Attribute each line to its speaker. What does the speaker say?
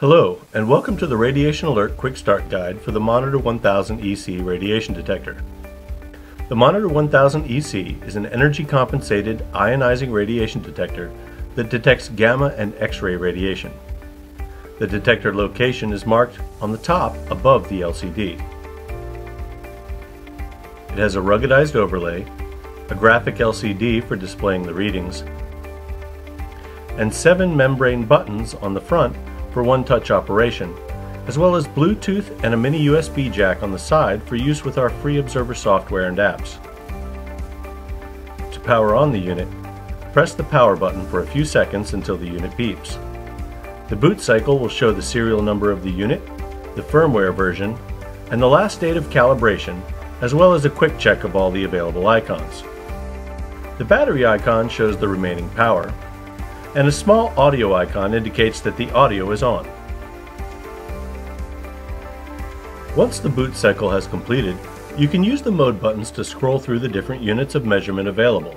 Speaker 1: Hello, and welcome to the Radiation Alert Quick Start Guide for the Monitor 1000 EC radiation detector. The Monitor 1000 EC is an energy compensated ionizing radiation detector that detects gamma and X-ray radiation. The detector location is marked on the top above the LCD. It has a ruggedized overlay, a graphic LCD for displaying the readings, and seven membrane buttons on the front for one-touch operation, as well as Bluetooth and a mini USB jack on the side for use with our free Observer software and apps. To power on the unit, press the power button for a few seconds until the unit beeps. The boot cycle will show the serial number of the unit, the firmware version, and the last date of calibration, as well as a quick check of all the available icons. The battery icon shows the remaining power, and a small audio icon indicates that the audio is on. Once the boot cycle has completed, you can use the mode buttons to scroll through the different units of measurement available.